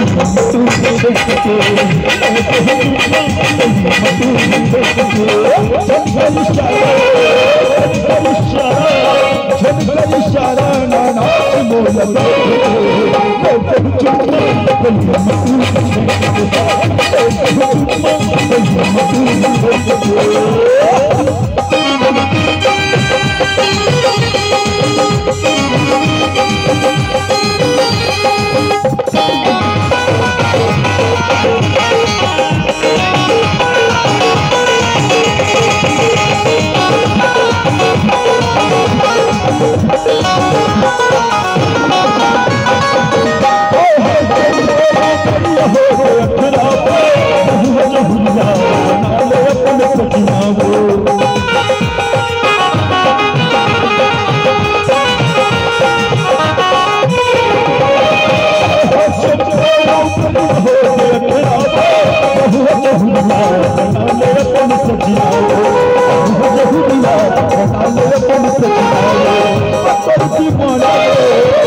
तुम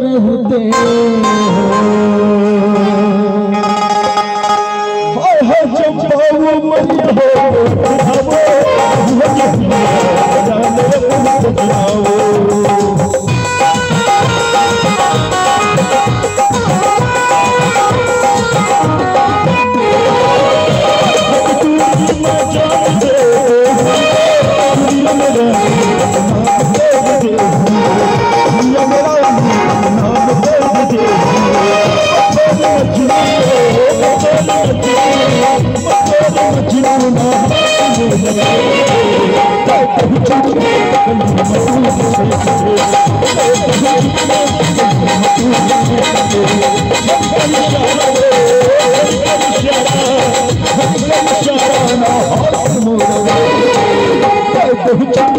रहते हो हो हो Tchau.